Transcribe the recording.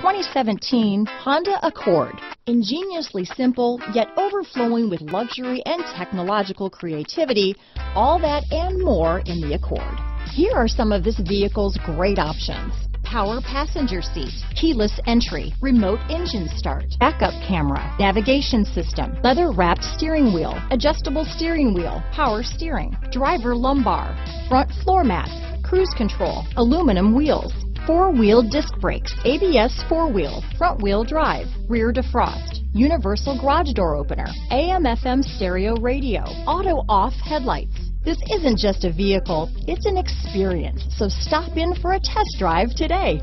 2017 Honda Accord. Ingeniously simple, yet overflowing with luxury and technological creativity, all that and more in the Accord. Here are some of this vehicle's great options. Power passenger seat, keyless entry, remote engine start, backup camera, navigation system, leather wrapped steering wheel, adjustable steering wheel, power steering, driver lumbar, front floor mats, cruise control, aluminum wheels, four-wheel disc brakes, ABS four-wheel, front-wheel drive, rear defrost, universal garage door opener, AM FM stereo radio, auto-off headlights. This isn't just a vehicle, it's an experience, so stop in for a test drive today.